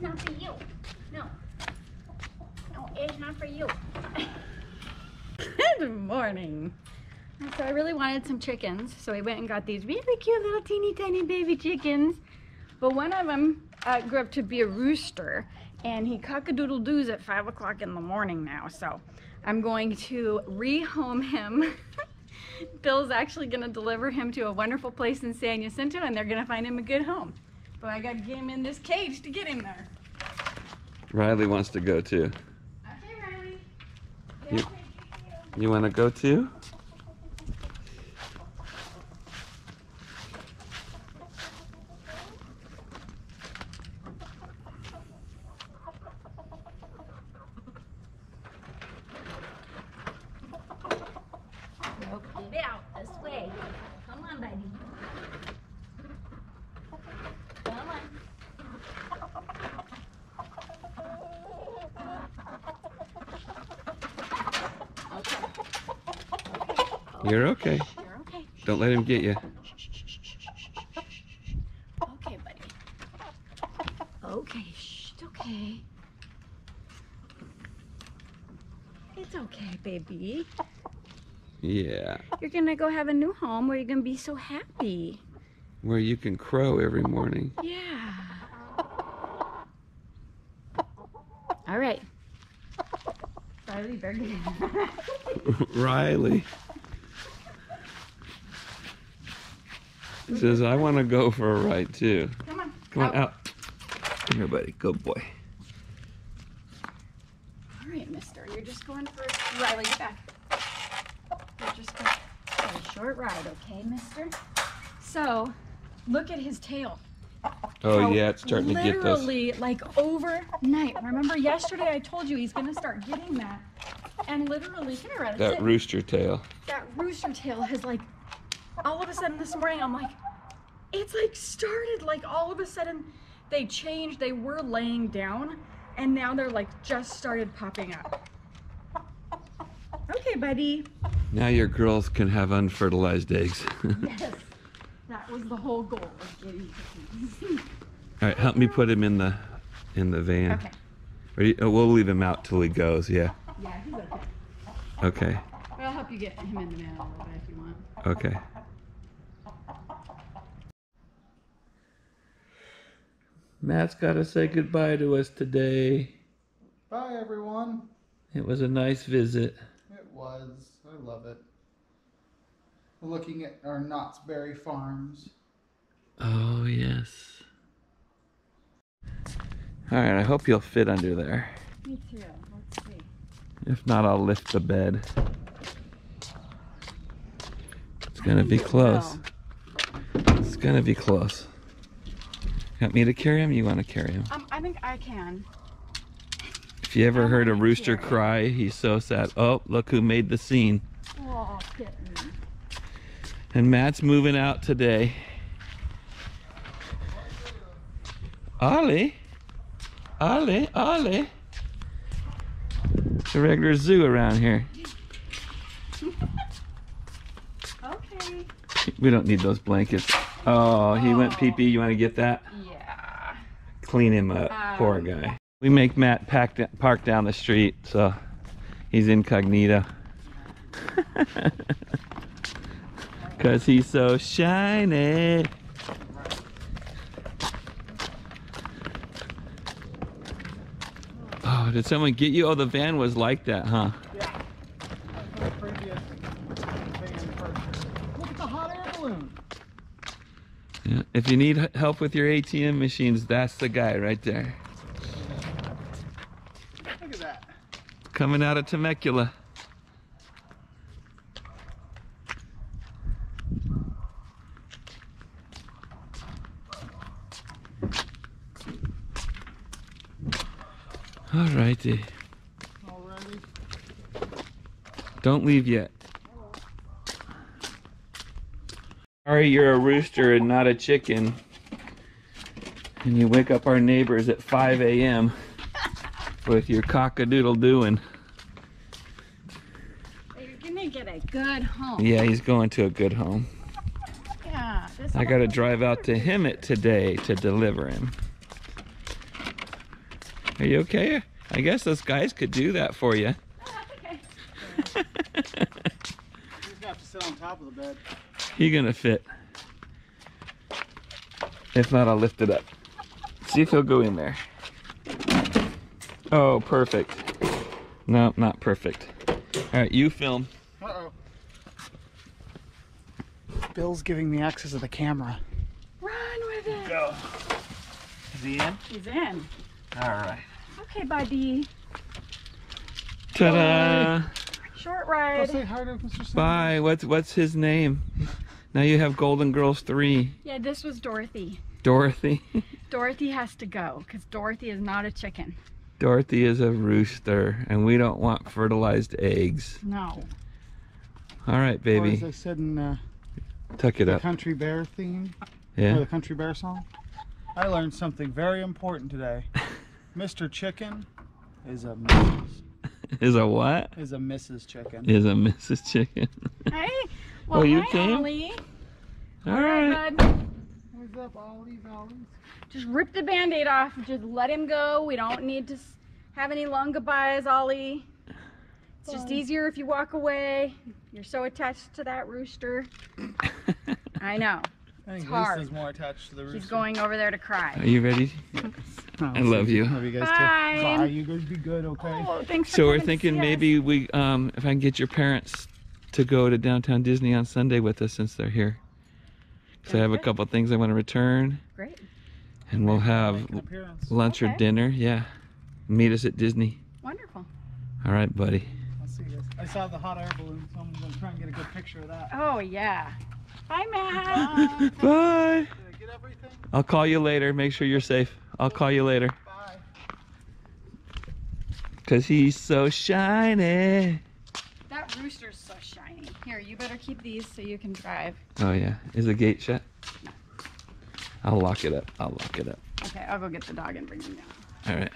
it's not for you. No. No, it's not for you. Good morning. So I really wanted some chickens, so we went and got these really cute little teeny tiny baby chickens. But one of them uh, grew up to be a rooster, and he cock-a-doodle-doos at 5 o'clock in the morning now. So I'm going to rehome him. Bill's actually going to deliver him to a wonderful place in San Jacinto, and they're going to find him a good home. But I got to get him in this cage to get him there. Riley wants to go too. Okay, Riley. You- You want to go too? Nope, get out this way. Come on, buddy. Come on. Okay. You're okay. You're okay. Don't let him get you. Okay, buddy. Okay, shh, it's okay. It's okay, baby. Yeah. You're gonna go have a new home where you're gonna be so happy. Where you can crow every morning. Yeah. All right. Riley, Riley. He says, I want to go for a ride too. Come on. Come on out. Come here, buddy. Good boy. All right, mister. You're just going for a Riley, get back. You're just going for a short ride, okay, mister? So, look at his tail. Oh, How yeah, it's starting to get those. Literally, like overnight. Remember yesterday I told you he's gonna start getting that. And literally, here, Riley. That rooster tail. that rooster tail has like all of a sudden this morning I'm like it's like started like all of a sudden they changed they were laying down and now they're like just started popping up okay buddy Now your girls can have unfertilized eggs. All yes that was the whole goal of getting chickens right, help me put him in the in the van. okay you- oh, we'll leave him out till he goes. Yeah. yeah he's okay Okay. but I'll help you get him in the van a little bit if you want Okay. Matt's got to say goodbye to us today. Bye, everyone. It was a nice visit. It was. I love it. Looking at our Knott's Berry Farms. Oh, yes. All right, I hope you'll fit under there. me too let's see If not, I'll lift the bed. It's gonna be close. It's gonna be close. Want me to carry him? You want to carry him? um I think I can If you ever I heard a rooster carry cry, he's so sad. Oh, look who made the scene. oh kitten And Matt's moving out today. Ollie, Ollie, Ollie. It's a regular zoo around here. okay We don't need those blankets. Oh, he went pee pee. You want to get that? yeah Clean him up. Poor Um, guy. We make Matt pack, park down the street, so he's incognito. Because he's so shiny. Oh, did someone get you? Oh, the van was like that, huh? Yeah. That's my previous van. Look at the hot air balloon. Yeah. If you need help with your ATM machines, that's the guy right there. Look at that. Coming out of Temecula. All righty. Don't leave yet. Sorry, you're a rooster and not a chicken. And you wake up our neighbors at 5 a.m. with your cock-a-doodle doing. You're gonna get a good home. Yeah, he's going to a good home. Yeah. This I gotta drive out to him it today to deliver him. Are you okay? I guess those guys could do that for you. Oh, okay. He's gonna have to sit on top of the bed. He gonna fit. If not, I'll lift it up. See if he'll go in there. Oh, perfect. No, not perfect. All right, you film. Uh oh. Bill's giving me access to the camera. Run with it. Go. Is he in? He's in. All right. Okay, buddy. Ta-da! Short ride. say hi to Mr. Bye. What's what's his name? Now you have Golden Girls three. Yeah, this was Dorothy. Dorothy. Dorothy has to go because Dorothy is not a chicken. Dorothy is a rooster, and we don't want fertilized eggs. No. All right, Or as baby, I said in uh, tuck it the up. Country Bear theme, or Yeah. the Country Bear song. I learned something very important today. Mr. Chicken is a Mrs. Is a what? is a Mrs. Chicken. Is a Mrs. Chicken. Hey. Oh, Well, you hi, came? Ollie. All All right, right. What's up, Ollie Valley? Just rip the band-aid off. Just let him go. We don't need to have any long goodbyes, Ollie. It's just easier if you walk away. You're so attached to that rooster. I know. I think hard. Lisa's more attached to the rooster. He's going over there to cry. Are you ready? Oh, I love you. Love you guys Bye. too. Bye. You guys be good, okay? Oh, thanks for So we're thinking see us. maybe we, um, if I can get your parents to go to downtown Disney on Sunday with us since they're here. Because I have a Okay. couple things I want to return, Great. and we'll have Make an appearance. lunch or dinner. Yeah. Meet us at Disney. Wonderful. All right, buddy. I'll see you guys. I saw the hot air balloon, so I'm gonna try and get a good picture of that. Oh, yeah. Bye, Matt. Bye. Did I get everything? I'll call you later. Make sure you're safe. I'll call you later. Bye. Because he's so shiny. that rooster's so shiny. Here, you better keep these so you can drive. Oh, yeah. Is the gate shut? No. I'll lock it up. I'll lock it up. Okay, I'll go get the dog and bring him down. All right.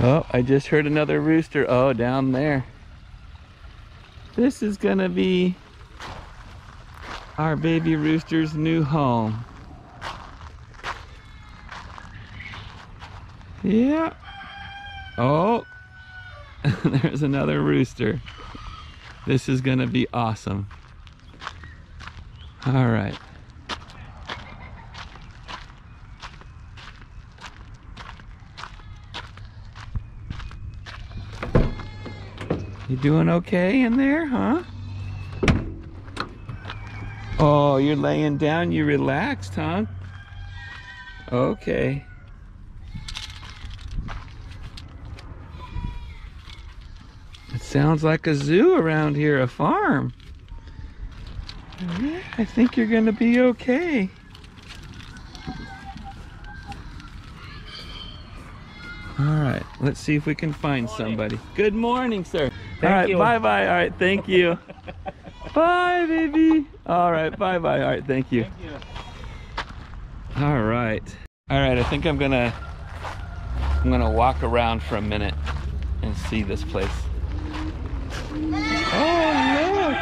Oh, I just heard another rooster. Oh, down there. This is going to be our baby rooster's new home. Yeah. Oh, there's another rooster. This is to be awesome. All right. You doing okay in there, huh? Oh, you're laying down, you relaxed, huh? Okay. Sounds like a zoo around here, a farm. Yeah, I think you're gonna be okay. All right, let's see if we can find somebody. Good morning, sir. All right, bye bye. All right, thank you. bye, baby. All right, bye bye. All right, thank you. Thank you. All right. All right, I think I'm gonna I'm gonna walk around for a minute and see this place. Oh look!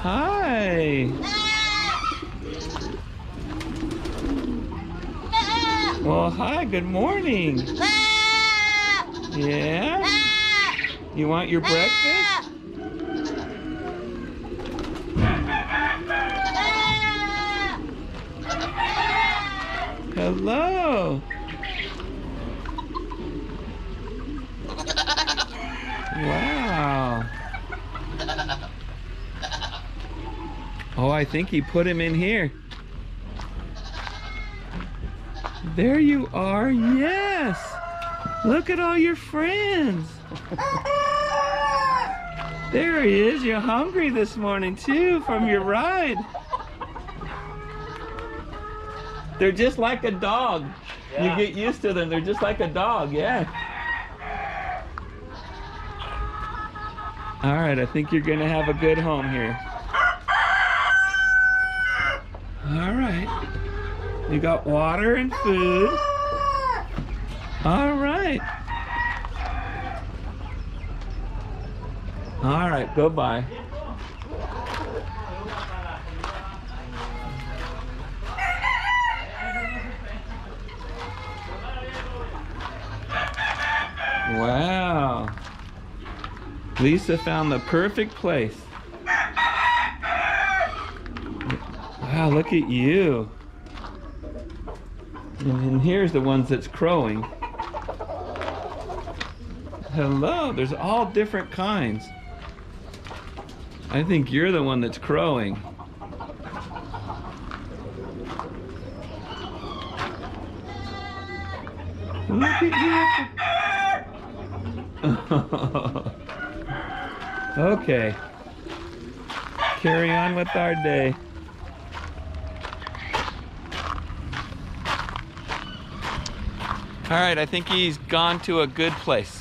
Hi. Well, hi. Good morning. Yeah. You want your breakfast? Hello. Wow. Oh, I think he put him in here. There you are. Yes. Look at all your friends. There he is. You're hungry this morning too from your ride. They're just like a dog. Yeah. You get used to them. They're just like a dog. Yeah. All right. I think you're gonna have a good home here. All right. You got water and food. All right. All right. Goodbye. Wow. Lisa found the perfect place. Wow, look at you. And here's the ones that's crowing. Hello, there's all different kinds. I think you're the one that's crowing. Look at you. okay. Carry on with our day. All right, I think he's gone to a good place.